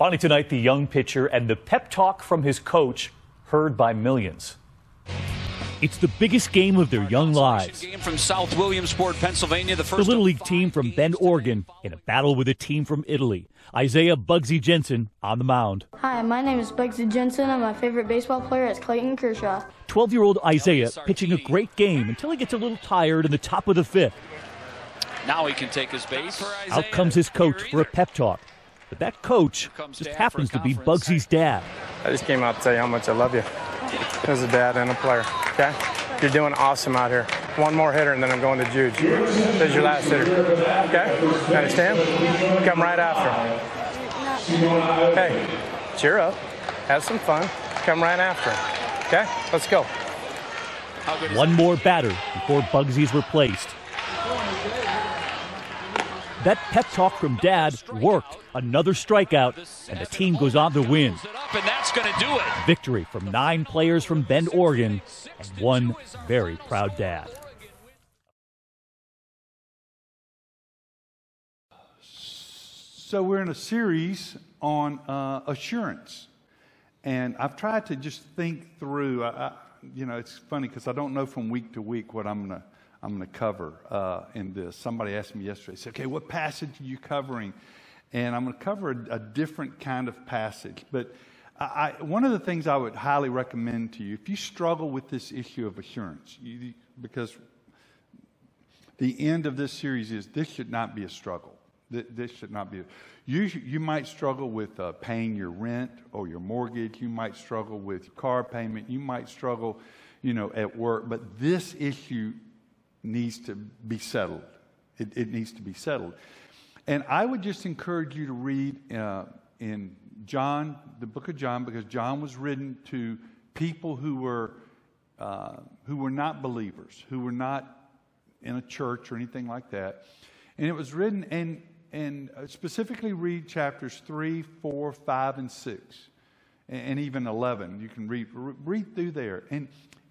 Finally, tonight, the young pitcher and the pep talk from his coach heard by millions. It's the biggest game of their young lives. Game from South Williamsport, Pennsylvania. The, the Little League team from Bend, Oregon, in a battle with a team from Italy. Isaiah Bugsy Jensen on the mound. Hi, my name is Bugsy Jensen. and my favorite baseball player is Clayton Kershaw. 12 year old Isaiah pitching a great game until he gets a little tired in the top of the fifth. Now he can take his base. Out comes his coach for a pep talk. But that coach just happens to be Bugsy's dad. I just came out to tell you how much I love you as a dad and a player. Okay? You're doing awesome out here. One more hitter, and then I'm going to Juge. This is your last hitter. Okay? You understand? Come right after him. Hey, cheer up. Have some fun. Come right after him. Okay? Let's go. One more batter before Bugsy's replaced. That pep talk from Dad worked. Another strikeout, and the team goes on to win. Victory from nine players from Bend, Oregon, and one very proud dad. So we're in a series on uh, assurance, and I've tried to just think through. I, I, you know, it's funny because I don't know from week to week what I'm going to I'm going to cover uh, in this. Somebody asked me yesterday, said, okay, what passage are you covering? And I'm going to cover a, a different kind of passage. But I, one of the things I would highly recommend to you, if you struggle with this issue of assurance, you, because the end of this series is this should not be a struggle. This should not be. A, you, you might struggle with uh, paying your rent or your mortgage. You might struggle with car payment. You might struggle, you know, at work. But this issue needs to be settled. It, it needs to be settled. And I would just encourage you to read uh, in John, the book of John, because John was written to people who were, uh, who were not believers, who were not in a church or anything like that. And it was written, and, and specifically read chapters 3, 4, 5, and 6, and, and even 11. You can read, read through there. And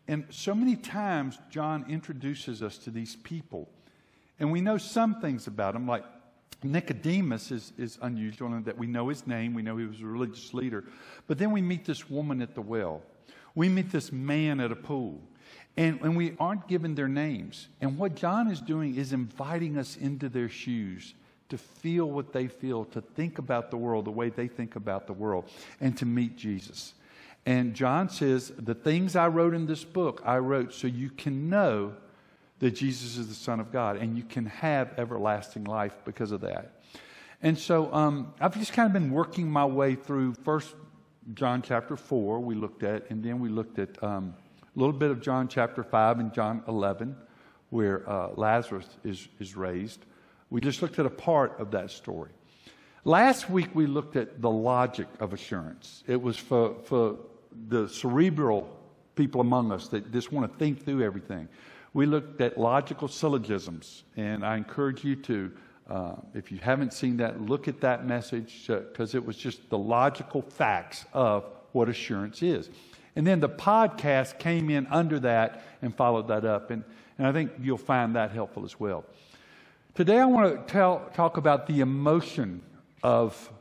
and so many times, John introduces us to these people. And we know some things about them, like Nicodemus is, is unusual in that we know his name, we know he was a religious leader. But then we meet this woman at the well, we meet this man at a pool. And, and we aren't given their names. And what John is doing is inviting us into their shoes to feel what they feel, to think about the world the way they think about the world, and to meet Jesus. And John says, The things I wrote in this book, I wrote so you can know that Jesus is the Son of God and you can have everlasting life because of that. And so um, I've just kind of been working my way through first John chapter 4, we looked at, and then we looked at um, a little bit of John chapter 5 and John 11, where uh, Lazarus is, is raised. We just looked at a part of that story. Last week we looked at the logic of assurance. It was for, for the cerebral people among us that just want to think through everything. We looked at logical syllogisms, and I encourage you to, uh, if you haven't seen that, look at that message because uh, it was just the logical facts of what assurance is. And then the podcast came in under that and followed that up, and, and I think you'll find that helpful as well. Today, I want to tell, talk about the emotion of,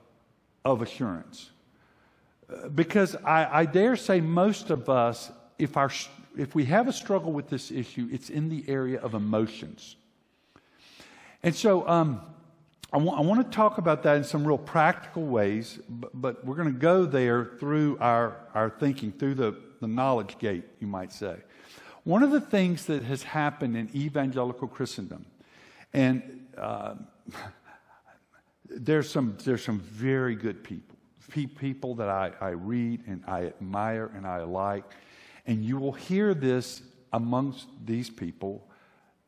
of assurance because I, I, dare say most of us, if, our, if we have a struggle with this issue, it's in the area of emotions. And so um, I, w- I want to talk about that in some real practical ways, but, but we're going to go there through our, our thinking, through the, the knowledge gate, you might say. One of the things that has happened in evangelical Christendom, and uh, there's, some, there's some very good people people that I, I read and I admire and I like. And you will hear this amongst these people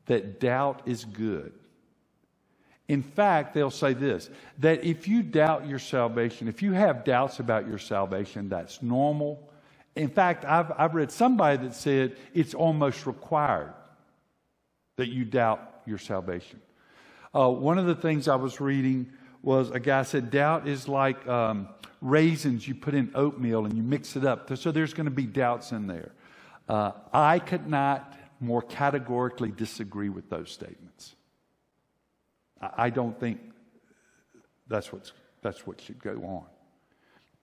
that doubt is good. In fact, they'll say this that if you doubt your salvation, if you have doubts about your salvation, that's normal. In fact, I've, I've read somebody that said it's almost required that you doubt your salvation. Uh, one of the things I was reading was a guy said, doubt is like um, raisins you put in oatmeal and you mix it up. So there's going to be doubts in there. Uh, I could not more categorically disagree with those statements. I, I don't think that's, what's, that's what should go on.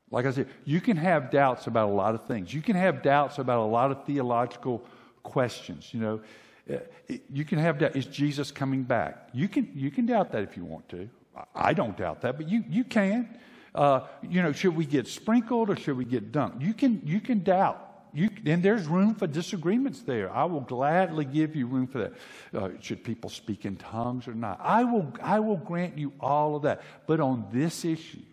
Like I said, you can have doubts about a lot of things. You can have doubts about a lot of theological questions. You know, Uh, you can have doubt. Is Jesus coming back? You can, you can doubt that if you want to. I don't doubt that, but you, you can. Uh, you know, should we get sprinkled or should we get dunked? You can, you can doubt. You, and there's room for disagreements there. I will gladly give you room for that. Uh, should people speak in tongues or not? I will, I will grant you all of that. But on this issue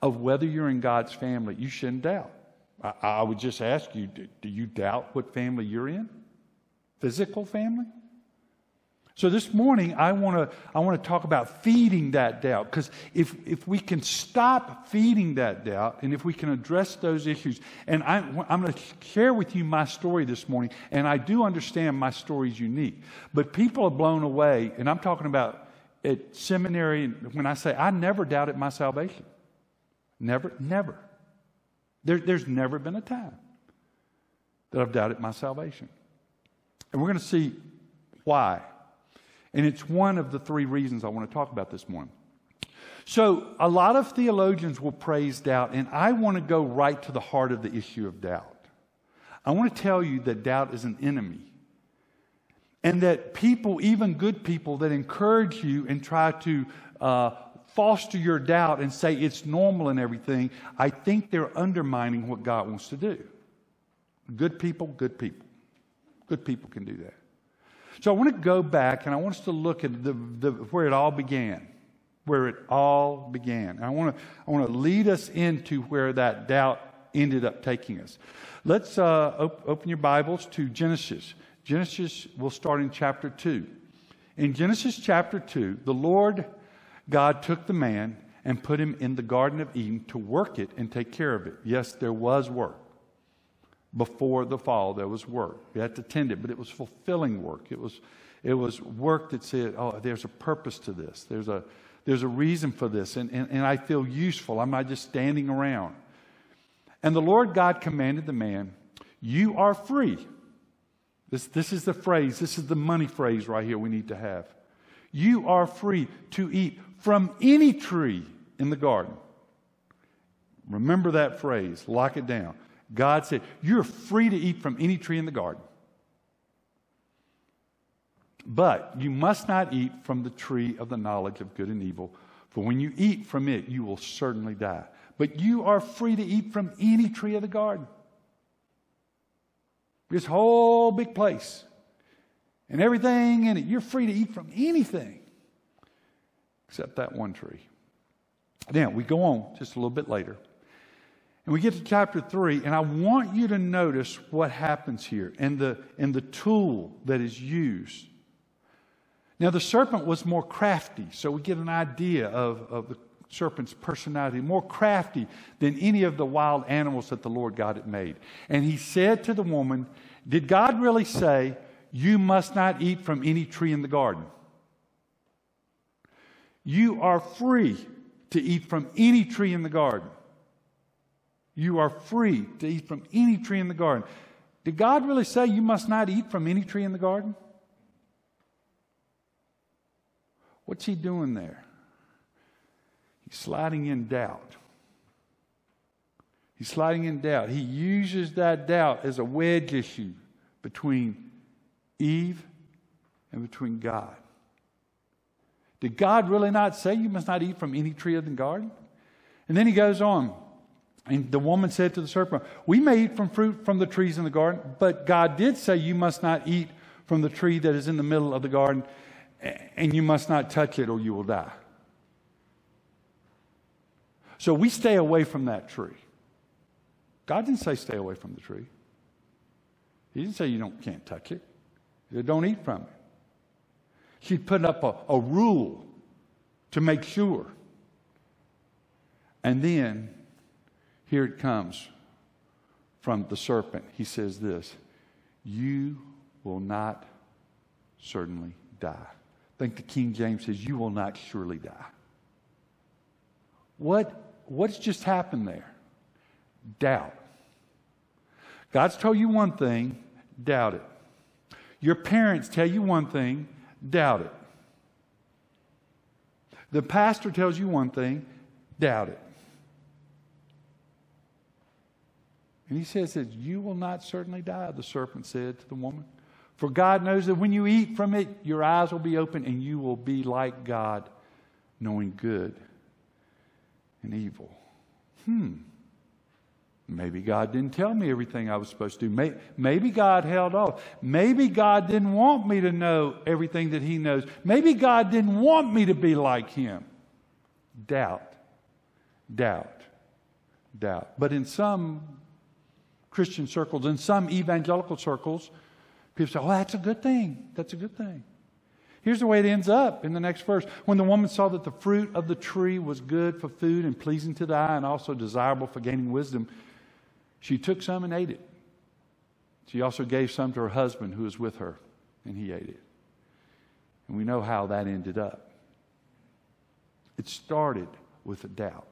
of whether you're in God's family, you shouldn't doubt. I, I would just ask you do, do you doubt what family you're in? Physical family? So this morning, I want to I want to talk about feeding that doubt because if if we can stop feeding that doubt and if we can address those issues, and I, I'm going to share with you my story this morning, and I do understand my story is unique, but people are blown away, and I'm talking about at seminary when I say I never doubted my salvation, never, never. There, there's never been a time that I've doubted my salvation, and we're going to see why. And it's one of the three reasons I want to talk about this morning. So, a lot of theologians will praise doubt, and I want to go right to the heart of the issue of doubt. I want to tell you that doubt is an enemy. And that people, even good people, that encourage you and try to uh, foster your doubt and say it's normal and everything, I think they're undermining what God wants to do. Good people, good people. Good people can do that. So I want to go back and I want us to look at the, the, where it all began. Where it all began. And I want to, I want to lead us into where that doubt ended up taking us. Let's uh, op- open your Bibles to Genesis. Genesis, we'll start in chapter 2. In Genesis chapter 2, the Lord God took the man and put him in the Garden of Eden to work it and take care of it. Yes, there was work. Before the fall, there was work. You had to tend it, but it was fulfilling work. It was, it was work that said, oh, there's a purpose to this. There's a, there's a reason for this, and, and, and I feel useful. I'm not just standing around. And the Lord God commanded the man, You are free. This, this is the phrase, this is the money phrase right here we need to have. You are free to eat from any tree in the garden. Remember that phrase, lock it down. God said, You're free to eat from any tree in the garden. But you must not eat from the tree of the knowledge of good and evil, for when you eat from it, you will certainly die. But you are free to eat from any tree of the garden. This whole big place and everything in it, you're free to eat from anything except that one tree. Now, we go on just a little bit later. And we get to chapter 3, and I want you to notice what happens here and the, and the tool that is used. Now, the serpent was more crafty, so we get an idea of, of the serpent's personality, more crafty than any of the wild animals that the Lord God had made. And he said to the woman, Did God really say, You must not eat from any tree in the garden? You are free to eat from any tree in the garden. You are free to eat from any tree in the garden. Did God really say you must not eat from any tree in the garden? What's he doing there? He's sliding in doubt. He's sliding in doubt. He uses that doubt as a wedge issue between Eve and between God. Did God really not say you must not eat from any tree of the garden? And then he goes on. And the woman said to the serpent, We may eat from fruit from the trees in the garden, but God did say you must not eat from the tree that is in the middle of the garden, and you must not touch it or you will die. So we stay away from that tree. God didn't say stay away from the tree. He didn't say you don't, can't touch it. Said don't eat from it. She put up a, a rule to make sure. And then here it comes from the serpent. He says this You will not certainly die. I think the King James says, You will not surely die. What, what's just happened there? Doubt. God's told you one thing, doubt it. Your parents tell you one thing, doubt it. The pastor tells you one thing, doubt it. And he says that you will not certainly die, the serpent said to the woman. For God knows that when you eat from it, your eyes will be open and you will be like God, knowing good and evil. Hmm. Maybe God didn't tell me everything I was supposed to do. Maybe God held off. Maybe God didn't want me to know everything that He knows. Maybe God didn't want me to be like Him. Doubt, doubt, doubt. But in some Christian circles, in some evangelical circles, People say, oh, that's a good thing. That's a good thing. Here's the way it ends up in the next verse. When the woman saw that the fruit of the tree was good for food and pleasing to the eye and also desirable for gaining wisdom, she took some and ate it. She also gave some to her husband who was with her, and he ate it. And we know how that ended up. It started with a doubt.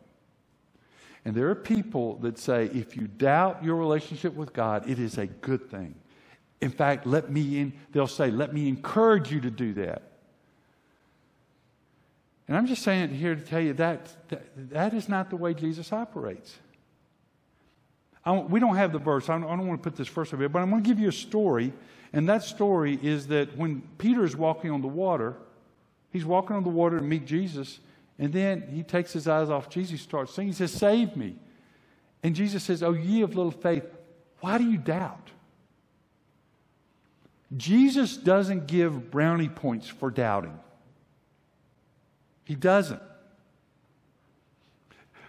And there are people that say if you doubt your relationship with God, it is a good thing. In fact, let me in, they'll say, let me encourage you to do that. And I'm just saying it here to tell you that that, that is not the way Jesus operates. we don't have the verse. I don't, I don't, want to put this verse over here, but I'm going to give you a story. And that story is that when Peter is walking on the water, he's walking on the water to meet Jesus, and then he takes his eyes off Jesus, starts singing. He says, Save me. And Jesus says, Oh, ye of little faith, why do you doubt? Jesus doesn't give brownie points for doubting. He doesn't.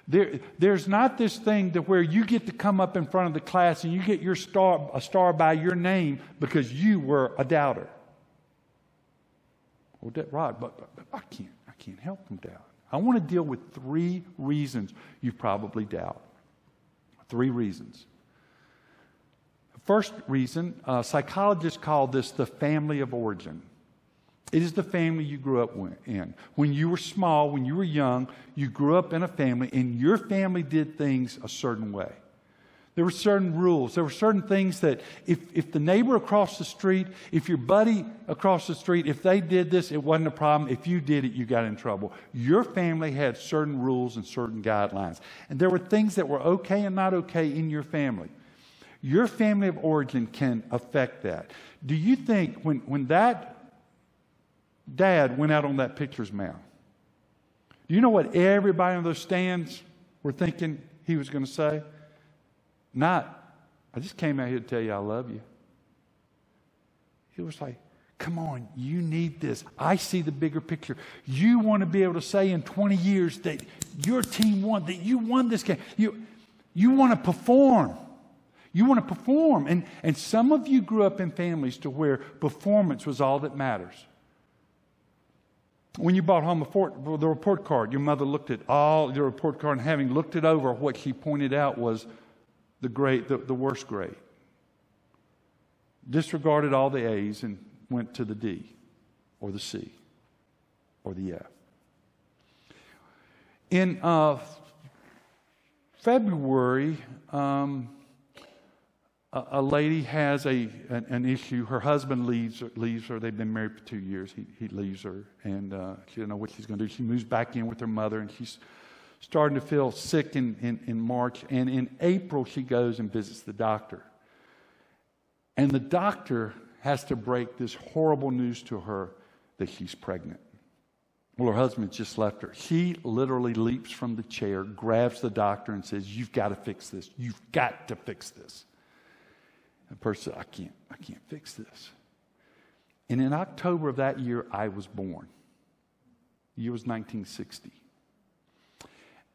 There, there's not this thing to where you get to come up in front of the class and you get your star, a star by your name because you were a doubter. Well, that, right, but, but, but I can't. I can't help from doubt. I want to deal with three reasons you probably doubt. Three reasons. First reason, uh, psychologists call this the family of origin. It is the family you grew up in. When you were small, when you were young, you grew up in a family, and your family did things a certain way. There were certain rules. There were certain things that if, if the neighbor across the street, if your buddy across the street, if they did this, it wasn't a problem. If you did it, you got in trouble. Your family had certain rules and certain guidelines. And there were things that were okay and not okay in your family. Your family of origin can affect that. Do you think when, when that dad went out on that pitcher's mound, do you know what everybody on those stands were thinking he was going to say? Not, I just came out here to tell you I love you. It was like, come on, you need this. I see the bigger picture. You want to be able to say in 20 years that your team won, that you won this game. You, you want to perform. You want to perform. And, and some of you grew up in families to where performance was all that matters. When you brought home the report card, your mother looked at all your report card and having looked it over, what she pointed out was the, grade, the, the worst grade. Disregarded all the A's and went to the D or the C or the F. In uh, February, um, a, a lady has a, an, an, issue. Her husband leaves, leaves her. They've been married for two years. He, he leaves her, and uh, she doesn't know what she's going to do. She moves back in with her mother, and she's starting to feel sick in, in, in March. And in April, she goes and visits the doctor. And the doctor has to break this horrible news to her that she's pregnant. Well, her husband just left her. She literally leaps from the chair, grabs the doctor, and says, You've got to fix this. You've got to fix this. The person said, I can't, I can't fix this. And in October of that year, I was born. The year was 1960.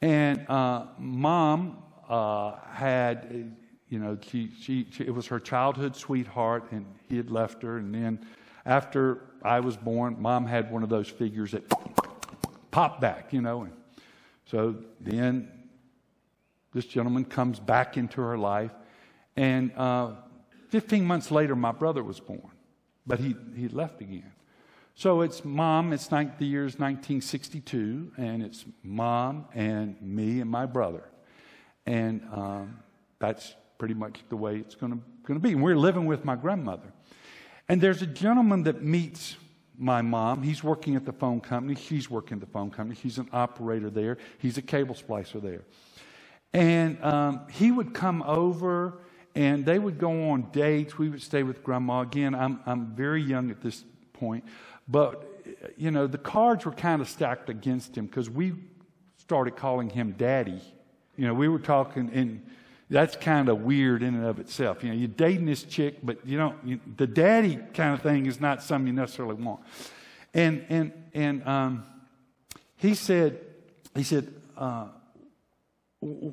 And uh, mom uh, had, you know, she, she, she, it was her childhood sweetheart, and he had left her. And then after I was born, mom had one of those figures that popped back, you know. And so then this gentleman comes back into her life. And uh, 15 months later, my brother was born, but he, he left again. So it's mom, it's the year is 1962, and it's mom and me and my brother. And um, that's pretty much the way it's going to be. And we're living with my grandmother. And there's a gentleman that meets my mom. He's working at the phone company. She's working at the phone company. He's an operator there. He's a cable splicer there. And um, he would come over and they would go on dates. We would stay with grandma. Again, I'm, I'm very young at this point, but you know, the cards were kind of stacked against him because we started calling him daddy. You know, we were talking, and that's kind of weird in and of itself. You know, you're dating this chick, but you don't, you, the daddy kind of thing is not something you necessarily want. And, and, and um, he said, he said, uh,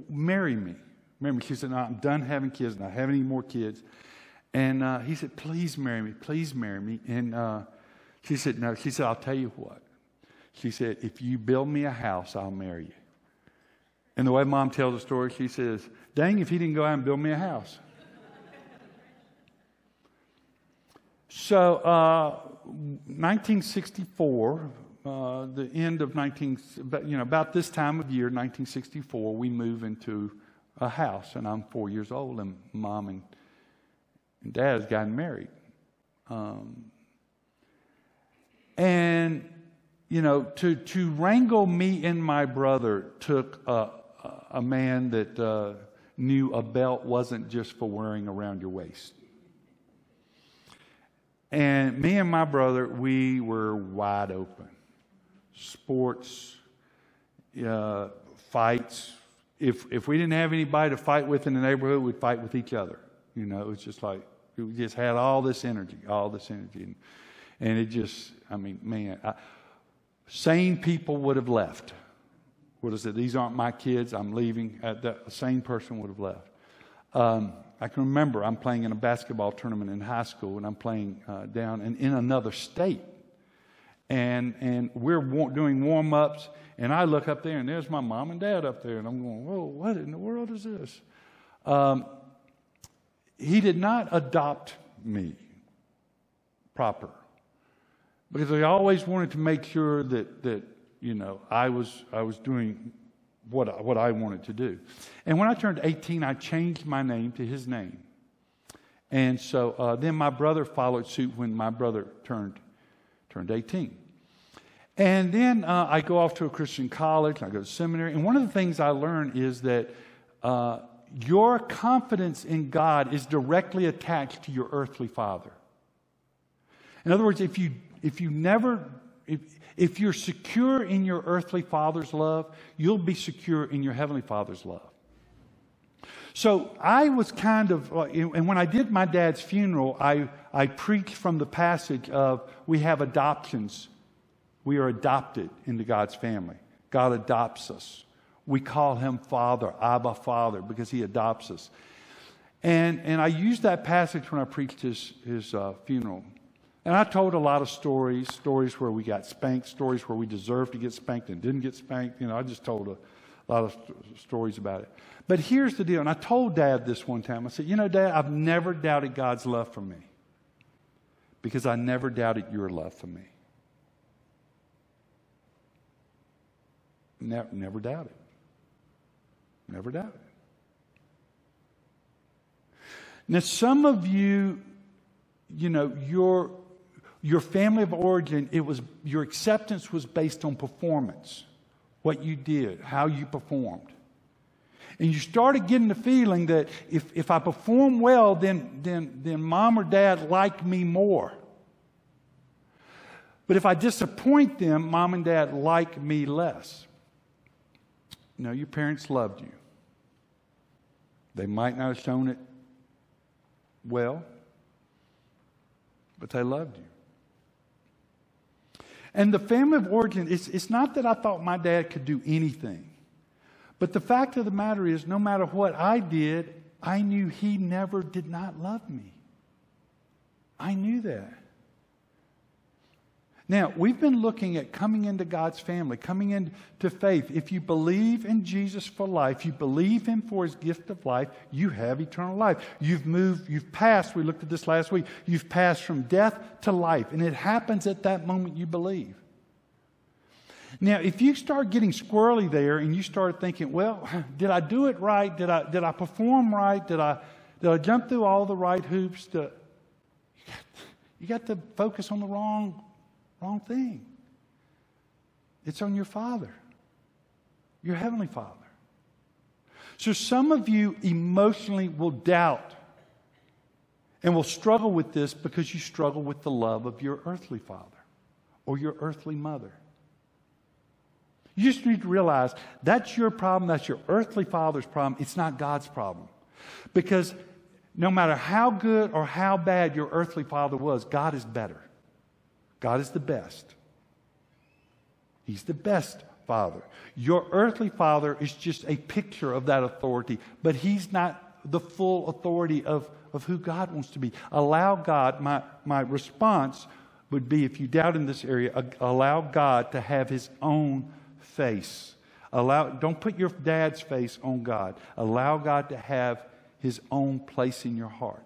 marry me. Marry me. She said, no, I'm done having kids. I have any more kids. And uh, he said, please marry me. Please marry me. And uh, she said, no. She said, I'll tell you what. She said, if you build me a house, I'll marry you. And the way mom tells the story, she says, dang, if he didn't go out and build me a house. so, uh, 1964, uh, the end of 19, you know, about this time of year, 1964, we move into a house, and I'm four years old, and mom and, and dad has gotten married. Um, and, you know, to, to wrangle me and my brother took a, a man that uh, knew a belt wasn't just for wearing around your waist. And me and my brother, we were wide open. Sports, uh, fights. If, if we didn't have anybody to fight with in the neighborhood, we'd fight with each other. You know, it was just like, we just had all this energy, all this energy. And, and it just, I mean, man, I, sane people would have left. Would have said, These aren't my kids, I'm leaving. Uh, that, a sane person would have left. Um, I can remember I'm playing in a basketball tournament in high school, and I'm playing uh, down in, in another state. And, and we're doing warm ups, and I look up there, and there's my mom and dad up there, and I'm going, Whoa, what in the world is this? Um, he did not adopt me proper because he always wanted to make sure that, that you know, I was, I was doing what, what I wanted to do. And when I turned 18, I changed my name to his name. And so uh, then my brother followed suit when my brother turned, turned 18. And then uh, I go off to a Christian college, I go to seminary. And one of the things I learned is that uh, your confidence in God is directly attached to your earthly father. In other words, if you, if you never, if, if you're secure in your earthly father's love, you'll be secure in your heavenly father's love. So I was kind of, uh, and when I did my dad's funeral, I, I preached from the passage of we have adoptions. We are adopted into God's family. God adopts us. We call him Father, Abba Father, because he adopts us. And, and I used that passage when I preached his, his uh, funeral. And I told a lot of stories, stories where we got spanked, stories where we deserved to get spanked and didn't get spanked. You know, I just told a lot of st- stories about it. But here's the deal, and I told Dad this one time. I said, You know, Dad, I've never doubted God's love for me because I never doubted your love for me. Never, never doubted. Never doubted. Now, some of you, you know, your your family of origin, it was your acceptance was based on performance, what you did, how you performed. And you started getting the feeling that if, if I perform well, then, then, then mom or dad like me more. But if I disappoint them, mom and dad like me less. No, your parents loved you. They might not have shown it well, but they loved you. And the family of origin, it's, it's not that I thought my dad could do anything. But the fact of the matter is, no matter what I did, I knew he never did not love me. I knew that. Now, we've been looking at coming into God's family, coming into faith. If you believe in Jesus for life, you believe Him for His gift of life, you have eternal life. You've moved, you've passed, we looked at this last week, you've passed from death to life. And it happens at that moment you believe. Now, if you start getting squirrely there and you start thinking, well, did I do it right? Did I, did I perform right? Did I, did I jump through all the right hoops? To, you, got, you got to focus on the wrong Wrong thing. It's on your Father, your Heavenly Father. So some of you emotionally will doubt and will struggle with this because you struggle with the love of your earthly father or your earthly mother. You just need to realize that's your problem, that's your earthly father's problem. It's not God's problem. Because no matter how good or how bad your earthly father was, God is better. God is the best. He's the best father. Your earthly father is just a picture of that authority, but he's not the full authority of, of who God wants to be. Allow God, my, my response would be if you doubt in this area, allow God to have his own face. Allow, don't put your dad's face on God. Allow God to have his own place in your heart.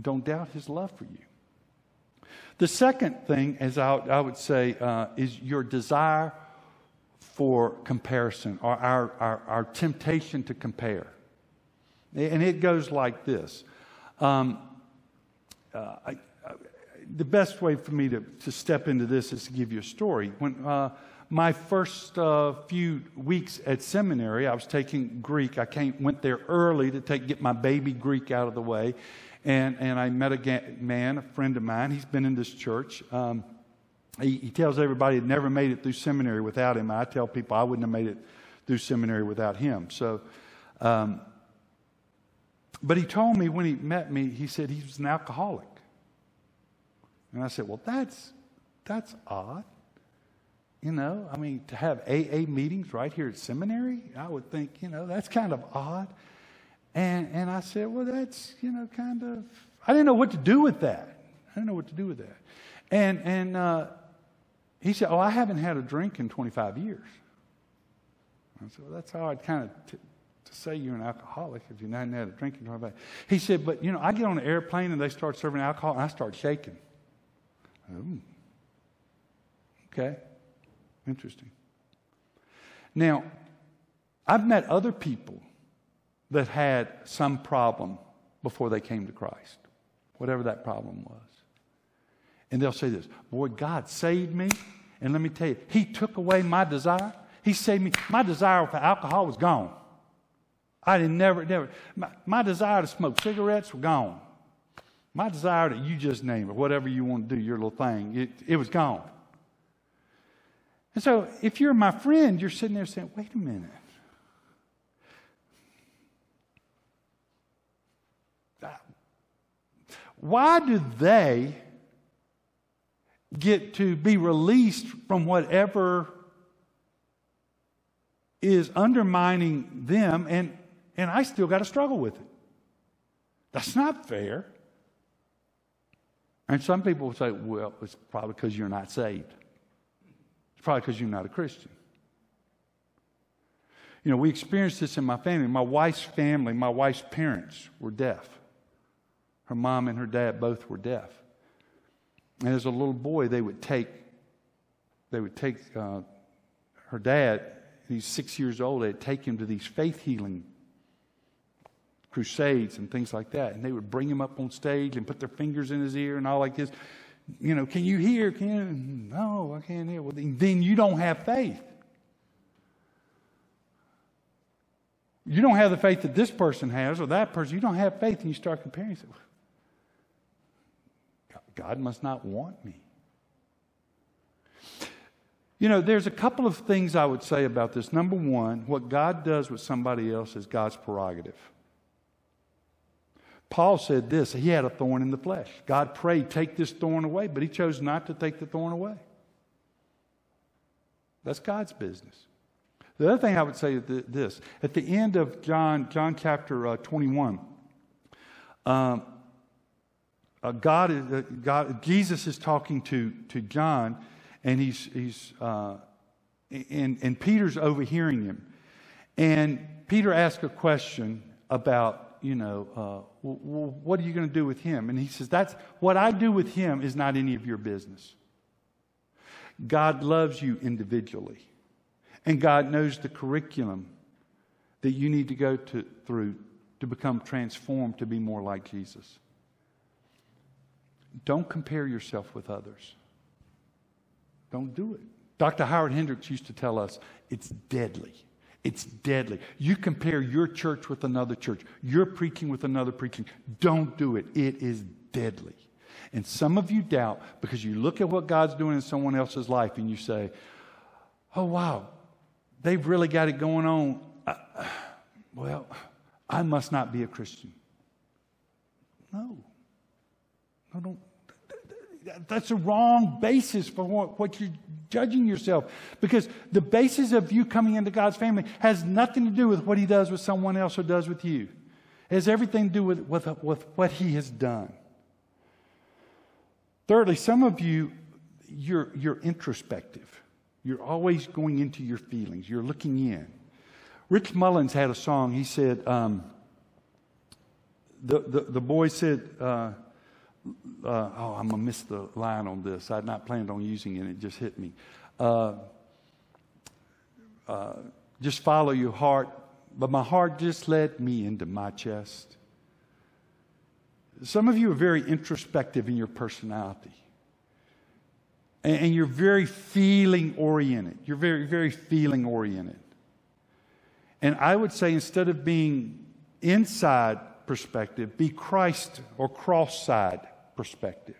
Don't doubt his love for you. The second thing, as I, I would say, uh, is your desire for comparison or our, our, our, temptation to compare. And it goes like this. Um, uh, I, the best way for me to, to step into this is to give you a story. When uh, my first uh, few weeks at seminary, I was taking Greek. I came, went there early to take, get my baby Greek out of the way. And, and I met a man, a friend of mine. He's been in this church. Um, he, he, tells everybody he'd never made it through seminary without him. I tell people I wouldn't have made it through seminary without him. So, um, but he told me when he met me, he said he was an alcoholic. And I said, Well, that's, that's odd. You know, I mean, to have AA meetings right here at seminary, I would think, you know, that's kind of odd. And, and I said, Well, that's, you know, kind of, I didn't know what to do with that. I didn't know what to do with that. And, and uh, he said, Oh, I haven't had a drink in 25 years. I said, Well, that's how I'd kind of t- to say you're an alcoholic if you hadn't had a drink in 25 He said, But, you know, I get on an airplane and they start serving alcohol and I start shaking. Oh. Okay. Interesting. Now, I've met other people that had some problem before they came to Christ, whatever that problem was. And they'll say this Boy, God saved me. And let me tell you, He took away my desire. He saved me. My desire for alcohol was gone. I didn't never, never. My, my desire to smoke cigarettes was gone. My desire that you just name it, whatever you want to do, your little thing, it, it was gone. And so if you're my friend, you're sitting there saying, wait a minute. Why do they get to be released from whatever is undermining them and, and I still got to struggle with it? That's not fair. And some people will say, well, it's probably because you're not saved. It's probably because you're not a Christian. You know, we experienced this in my family. My wife's family, my wife's parents were deaf. Her mom and her dad both were deaf. And as a little boy, they would take, they would take uh, her dad, he's six years old, they'd take him to these faith healing crusades and things like that. And they would bring him up on stage and put their fingers in his ear and all like this. You know, can you hear? Can you? No, I can't hear. Well, then you don't have faith. You don't have the faith that this person has or that person. You don't have faith, and you start comparing. You say, God must not want me. You know, there's a couple of things I would say about this. Number one, what God does with somebody else is God's prerogative. Paul said this he had a thorn in the flesh. God prayed, take this thorn away, but he chose not to take the thorn away. That's God's business. The other thing I would say is this at the end of John, John chapter uh, 21, um, uh, God, uh, God, Jesus is talking to, to John, and he's, he's uh, and, and Peter's overhearing him. And Peter asks a question about you know, uh, well, what are you going to do with him? And he says, that's what I do with him is not any of your business. God loves you individually. And God knows the curriculum that you need to go to, through to become transformed to be more like Jesus. Don't compare yourself with others. Don't do it. Dr. Howard Hendricks used to tell us it's deadly. It's deadly. You compare your church with another church, your preaching with another preaching. Don't do it. It is deadly. And some of you doubt because you look at what God's doing in someone else's life and you say, oh, wow, they've really got it going on. Uh, well, I must not be a Christian. No. No, don't. That's a wrong basis for what, what you're judging yourself. Because the basis of you coming into God's family has nothing to do with what He does with someone else or does with you. It has everything to do with, with, with what He has done. Thirdly, some of you, you're, you're introspective. You're always going into your feelings, you're looking in. Rich Mullins had a song. He said, um, the, the, the boy said, uh, uh, oh, I'm going to miss the line on this. I had not planned on using it, it just hit me. Uh, uh, just follow your heart, but my heart just led me into my chest. Some of you are very introspective in your personality. And, and you're very feeling oriented. You're very, very feeling oriented. And I would say instead of being inside perspective, be Christ or cross side perspective.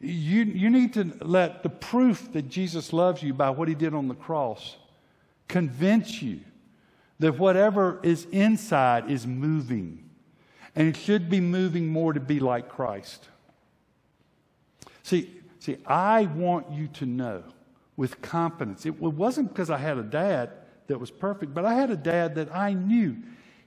You, you need to let the proof that Jesus loves you by what he did on the cross convince you that whatever is inside is moving. And it should be moving more to be like Christ. See, see, I want you to know with confidence. It wasn't because I had a dad that was perfect, but I had a dad that I knew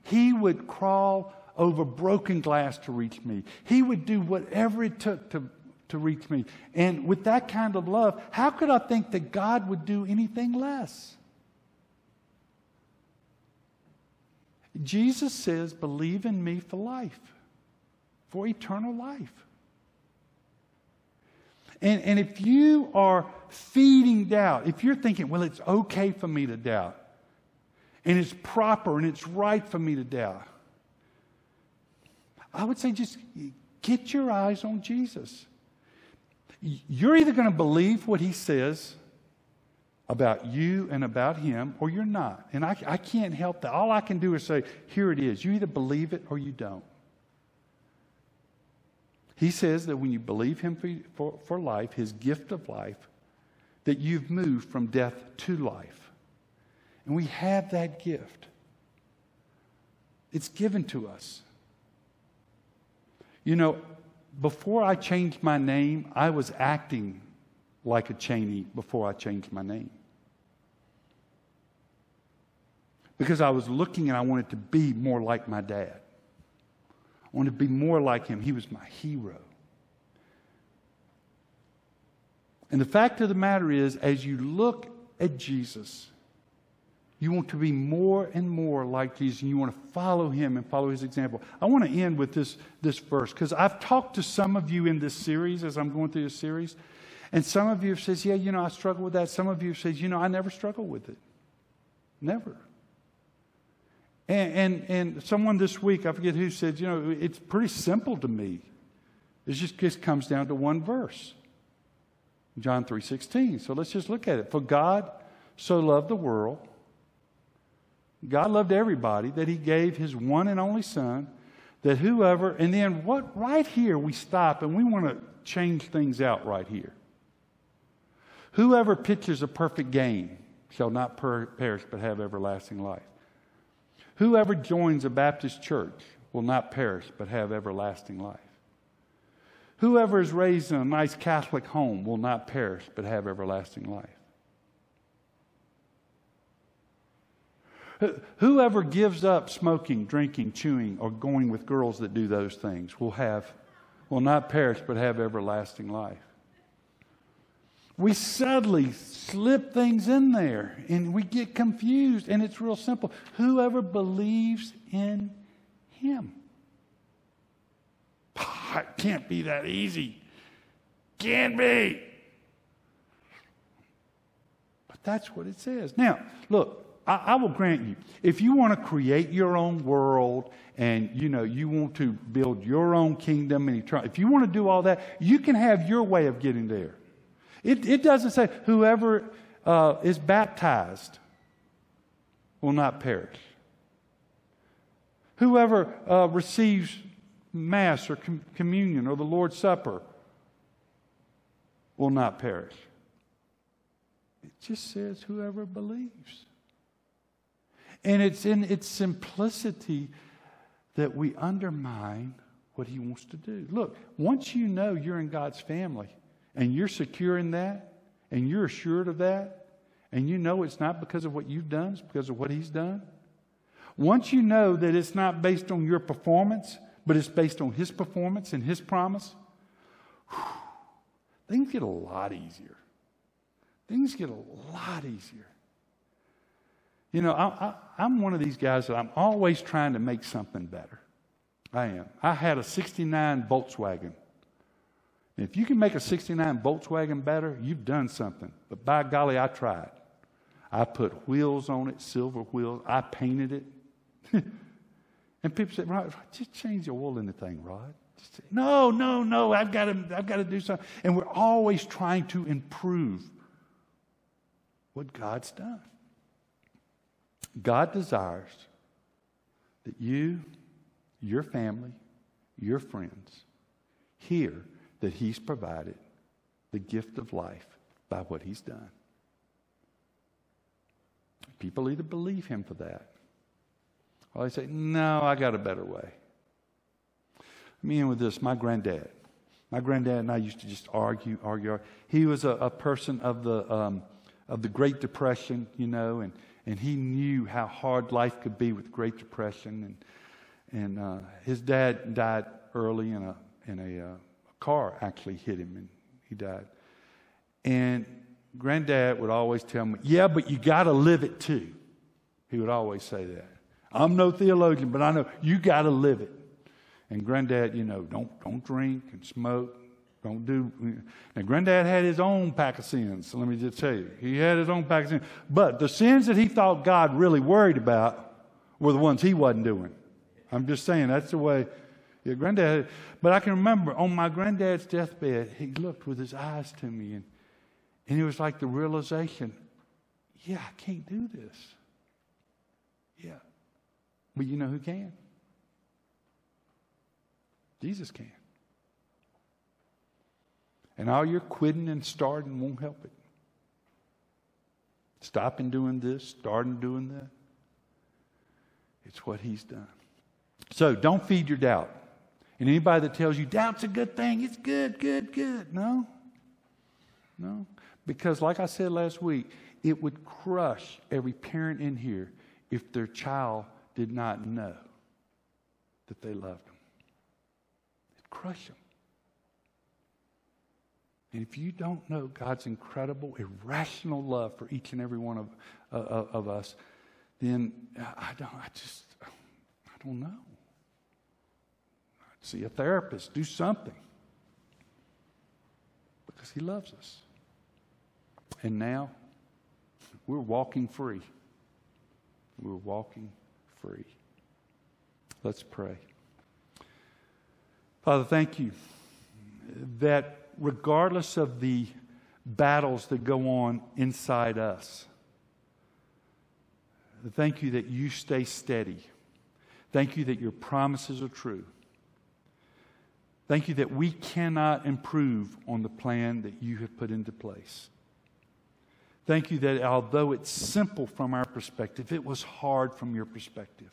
he would crawl over broken glass to reach me. He would do whatever it took to, to reach me. And with that kind of love, how could I think that God would do anything less? Jesus says, Believe in me for life, for eternal life. And, and if you are feeding doubt, if you're thinking, well, it's okay for me to doubt, and it's proper and it's right for me to doubt, I would say just get your eyes on Jesus. You're either going to believe what he says about you and about him, or you're not. And I, I can't help that. All I can do is say, here it is. You either believe it or you don't. He says that when you believe him for, for, for life, his gift of life, that you've moved from death to life. And we have that gift. It's given to us. You know, before I changed my name, I was acting like a Chaney before I changed my name. Because I was looking and I wanted to be more like my dad. I wanted to be more like him. He was my hero. And the fact of the matter is, as you look at Jesus, you want to be more and more like Jesus, and you want to follow him and follow his example. I want to end with this, this verse because I've talked to some of you in this series as I'm going through this series, and some of you have said, Yeah, you know, I struggle with that. Some of you have said, You know, I never struggle with it. Never. And, and, and someone this week, I forget who, said, You know, it's pretty simple to me. It just, just comes down to one verse. John 3:16. So let's just look at it. For God so loved the world God loved everybody, that He gave His one and only Son, that whoever, and then what, right here we stop and we want to change things out right here. Whoever pitches a perfect game shall not per- perish but have everlasting life. Whoever joins a Baptist church will not perish but have everlasting life. Whoever is raised in a nice Catholic home will not perish but have everlasting life. Whoever gives up smoking, drinking, chewing, or going with girls that do those things will have, will not perish but have everlasting life. We subtly slip things in there and we get confused, and it's real simple. Whoever believes in Him. It can't be that easy. Can't be. But that's what it says. Now, look, I, I will grant you, if you want to create your own world and you know you want to build your own kingdom and try, if you want to do all that, you can have your way of getting there. It, it doesn't say whoever uh, is baptized will not perish. Whoever uh, receives Mass or com- communion or the Lord's Supper will not perish. It just says whoever believes. And it's in its simplicity that we undermine what he wants to do. Look, once you know you're in God's family and you're secure in that and you're assured of that and you know it's not because of what you've done, it's because of what he's done. Once you know that it's not based on your performance, but it's based on his performance and his promise, whew, things get a lot easier. Things get a lot easier. You know, I, am one of these guys that I'm always trying to make something better. I am. I had a 69 Volkswagen. If you can make a 69 Volkswagen better, you've done something. But by golly, I tried. I put wheels on it, silver wheels. I painted it. and people say, Rod, just change the oil in the thing, Rod. Just, no, no, no, I've got, to, I've got to do something. And we're always trying to improve what God's done. God desires that you, your family, your friends hear that He's provided the gift of life by what He's done. People either believe Him for that, or they say, No, I got a better way. Me and with this, my granddad. My granddad and I used to just argue, argue, argue. He was a, a person of the, um, of the Great Depression, you know, and and he knew how hard life could be with Great Depression. And, and uh, his dad died early in a, in a, uh, car actually hit him and he died. And granddad would always tell me, Yeah, but you got to live it too. He would always say that. I'm no theologian, but I know you got to live it. And granddad, you know, don't, don't drink and smoke don't do. Now, Granddad had his own pack of sins. So let me just tell you, he had his own pack of sins. But the sins that he thought God really worried about were the ones he wasn't doing. I'm just saying that's the way. Yeah, Granddad. But I can remember on my granddad's deathbed, he looked with his eyes to me, and and it was like the realization, yeah, I can't do this. Yeah, but you know who can? Jesus can. And all your quitting and starting won't help it. Stopping doing this, starting doing that. It's what he's done. So don't feed your doubt. And anybody that tells you doubt's a good thing, it's good, good, good. No. No. Because, like I said last week, it would crush every parent in here if their child did not know that they loved them. It'd crush them. And if you don't know God's incredible, irrational love for each and every one of, uh, of us, then I don't, I just, I don't know. I'd see a therapist, do something. Because he loves us. And now, we're walking free. We're walking free. Let's pray. Father, thank you that regardless of the battles that go on inside us. Thank you that you stay steady. Thank you that your promises are true. Thank you that we cannot improve on the plan that you have put into place. Thank you that although it's simple from our perspective, it was hard from your perspective.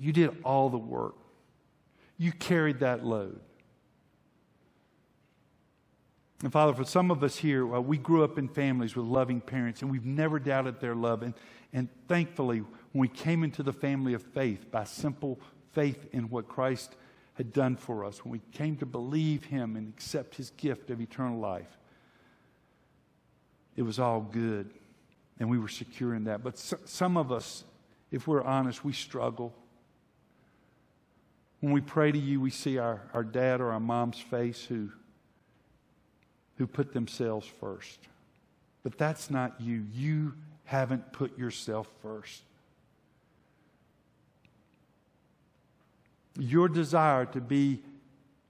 You did all the work, you carried that load. And Father, for some of us here, uh, we grew up in families with loving parents, and we've never doubted their love. And, and thankfully, when we came into the family of faith by simple faith in what Christ had done for us, when we came to believe Him and accept His gift of eternal life, it was all good, and we were secure in that. But so, some of us, if we're honest, we struggle. When we pray to you, we see our, our dad or our mom's face who who put themselves first. But that's not you. You haven't put yourself first. Your desire to be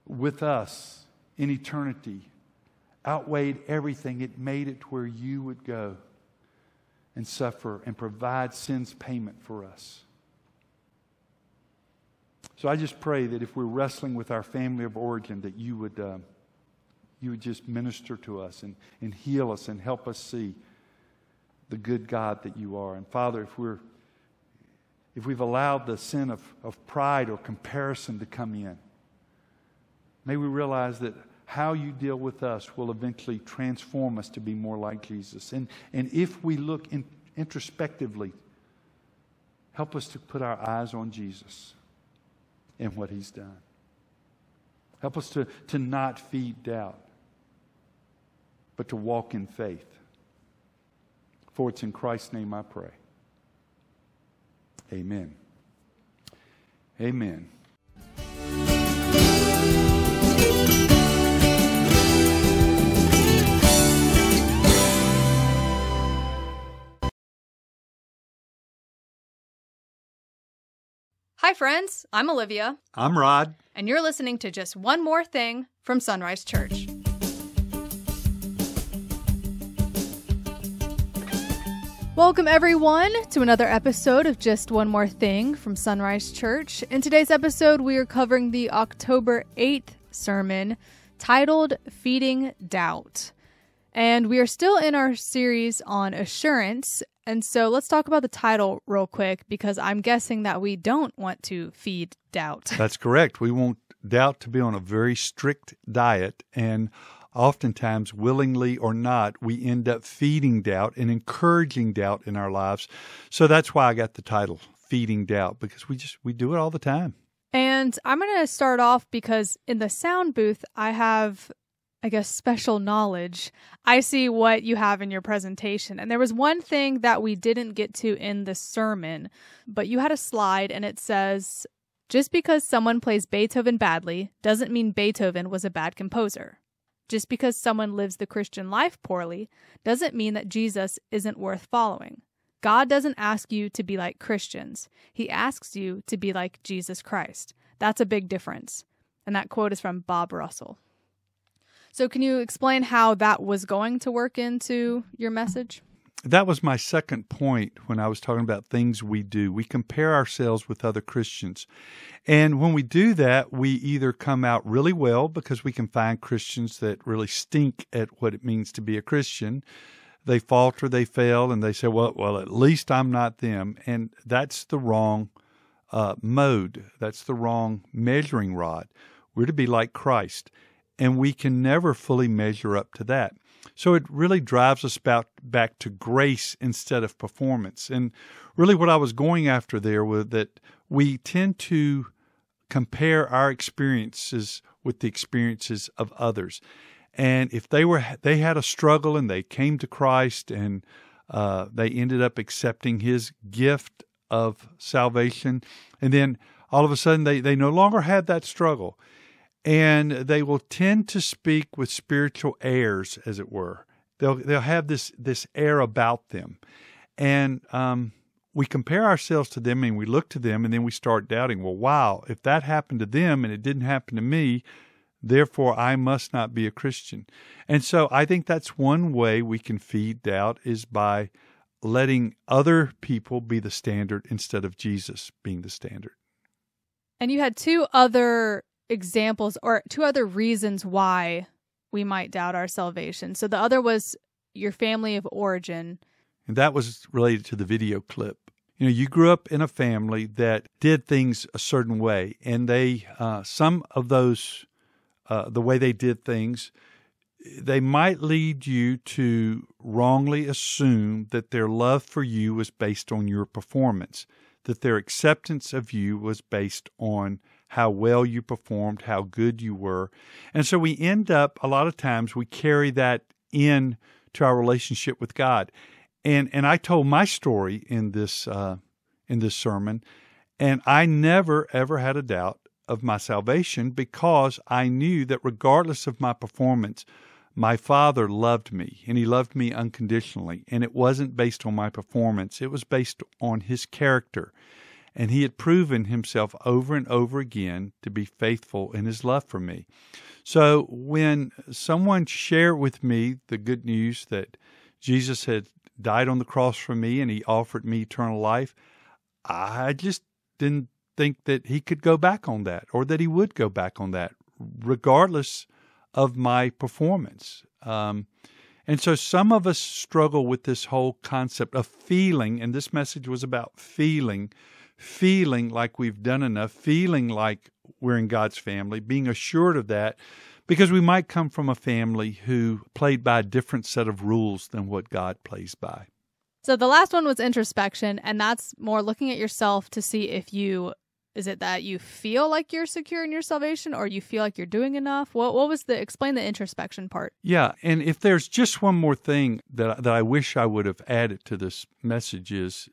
with us in eternity outweighed everything. It made it where you would go. and suffer and provide sin's payment for us. So I just pray that if we're wrestling with our family of origin, that you would, uh, you would just minister to us and, and heal us and help us see the good God that you are. And Father, if we're if we've allowed the sin of, of pride or comparison to come in, may we realize that how you deal with us will eventually transform us to be more like Jesus. And, and if we look in, introspectively, help us to put our eyes on Jesus and what he's done. Help us to, to not feed doubt, but to walk in faith. For it's in Christ's name I pray. Amen. Amen. Hi, friends. I'm Olivia, I'm Rod. and you're listening to Just One More Thing from Sunrise Church. Welcome, everyone, to another episode of Just One More Thing from Sunrise Church. In today's episode, we are covering the October 8th sermon titled Feeding Doubt. And we are still in our series on assurance. And so let's talk about the title real quick because I'm guessing that we don't want to feed doubt. That's correct. We want doubt to be on a very strict diet, and oftentimes, willingly or not, we end up feeding doubt and encouraging doubt in our lives. So that's why I got the title Feeding Doubt because we just we do it all the time. And I'm going to start off because in the sound booth, I have, I guess, special knowledge. I see what you have in your presentation. And there was one thing that we didn't get to in the sermon, but you had a slide and it says, just because someone plays Beethoven badly doesn't mean Beethoven was a bad composer. Just because someone lives the Christian life poorly doesn't mean that Jesus isn't worth following. God doesn't ask you to be like Christians. He asks you to be like Jesus Christ. That's a big difference. And that quote is from Bob Russell. So, can you explain how that was going to work into your message? That was my second point when I was talking about things we do. We compare ourselves with other Christians. And when we do that, we either come out really well because we can find Christians that really stink at what it means to be a Christian. They falter, they fail, and they say, well, well, at least I'm not them. And that's the wrong uh, mode. That's the wrong measuring rod. We're to be like Christ. And we can never fully measure up to that. So it really drives us back, to grace instead of performance. And really, what I was going after there was that we tend to compare our experiences with the experiences of others. And if they were they had a struggle and they came to Christ and uh, they ended up accepting His gift of salvation, and then all of a sudden they, they no longer had that struggle and they will tend to speak with spiritual airs, as it were. They'll they'll have this this air about them, and um, we compare ourselves to them, and we look to them, and then we start doubting. Well, wow, if that happened to them and it didn't happen to me, therefore I must not be a Christian. And so I think that's one way we can feed doubt is by letting other people be the standard instead of Jesus being the standard. And you had two other examples or two other reasons why we might doubt our salvation. So the other was your family of origin. And that was related to the video clip. You know, you grew up in a family that did things a certain way, and they, uh, some of those, uh, the way they did things, they might lead you to wrongly assume that their love for you was based on your performance, that their acceptance of you was based on how well you performed, how good you were. And so we end up, a lot of times, we carry that in to our relationship with God. And, and I told my story in this, uh, in this sermon, and I never, ever had a doubt of my salvation because I knew that regardless of my performance, my father loved me and he loved me unconditionally. And it wasn't based on my performance, it was based on his character and he had proven himself over and over again to be faithful in his love for me. So when someone shared with me the good news that Jesus had died on the cross for me and he offered me eternal life, I just didn't think that he could go back on that or that he would go back on that, regardless of my performance. Um, and so some of us struggle with this whole concept of feeling, and this message was about feeling, feeling like we've done enough, feeling like we're in God's family, being assured of that, because we might come from a family who played by a different set of rules than what God plays by. So the last one was introspection, and that's more looking at yourself to see if you is it that you feel like you're secure in your salvation or you feel like you're doing enough? What what was the explain the introspection part? Yeah, and if there's just one more thing that that I wish I would have added to this message is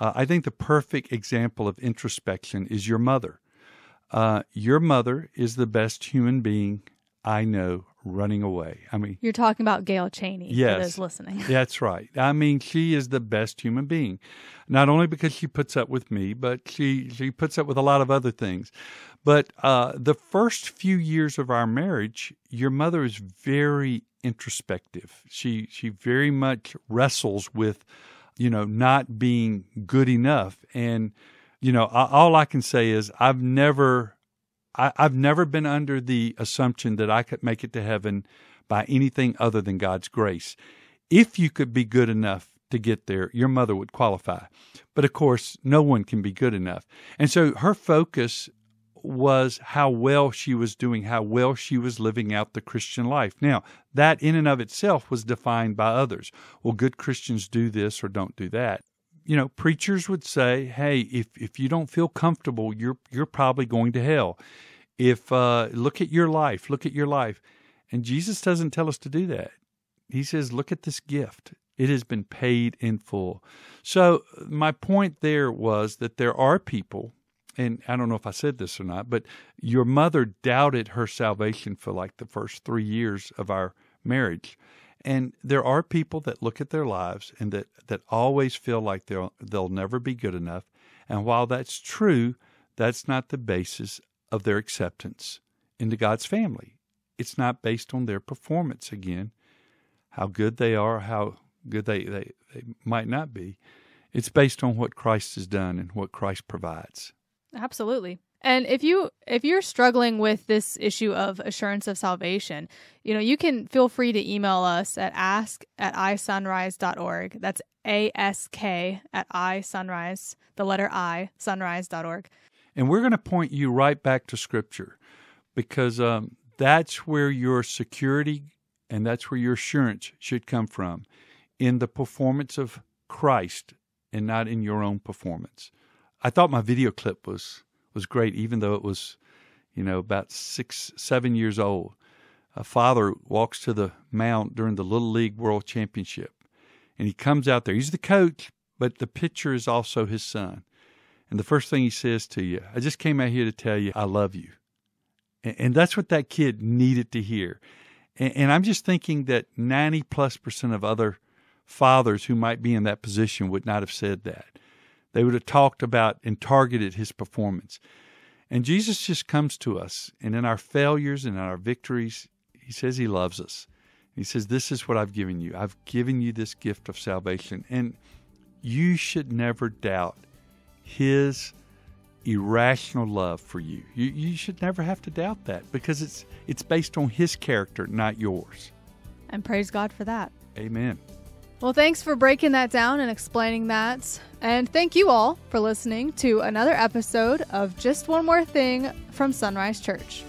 uh, I think the perfect example of introspection is your mother. Uh, your mother is the best human being I know running away. I mean, you're talking about Gail Chaney. Yes, for those listening. that's right. I mean, she is the best human being, not only because she puts up with me, but she she puts up with a lot of other things. But uh, the first few years of our marriage, your mother is very introspective. She she very much wrestles with, you know, not being good enough. And you know, all I can say is I've never I, I've never been under the assumption that I could make it to heaven by anything other than God's grace. If you could be good enough to get there, your mother would qualify. But of course, no one can be good enough. And so her focus was how well she was doing, how well she was living out the Christian life. Now, that in and of itself was defined by others. Well, good Christians do this or don't do that. You know, preachers would say, "Hey, if if you don't feel comfortable, you're you're probably going to hell." if uh, look at your life, look at your life. And Jesus doesn't tell us to do that. He says, look at this gift. It has been paid in full. So, my point there was that there are people, and I don't know if I said this or not, but your mother doubted her salvation for like the first three years of our marriage. And there are people that look at their lives and that, that always feel like they'll, they'll never be good enough. And while that's true, that's not the basis of their acceptance into God's family. It's not based on their performance again, how good they are, how good they, they, they might not be. It's based on what Christ has done and what Christ provides. Absolutely. And if you if you're struggling with this issue of assurance of salvation, you know, you can feel free to email us at ask at isunrise.org. That's A S K at isunrise, the letter I, sunrise.org. And we're going to point you right back to Scripture because um, that's where your security and that's where your assurance should come from in the performance of Christ and not in your own performance. I thought my video clip was was great, even though it was, you know, about six, seven years old. A father walks to the mound during the Little League World Championship, and he comes out there. He's the coach, but the pitcher is also his son. And the first thing he says to you, I just came out here to tell you I love you. And, and that's what that kid needed to hear. And, and I'm just thinking that 90 plus percent of other fathers who might be in that position would not have said that. They would have talked about and targeted his performance. And Jesus just comes to us, and in our failures and in our victories, he says he loves us. He says, This is what I've given you. I've given you this gift of salvation. And you should never doubt his irrational love for you. You you should never have to doubt that because it's it's based on his character, not yours. And praise God for that. Amen. Well, thanks for breaking that down and explaining that. And thank you all for listening to another episode of Just One More Thing from Sunrise Church.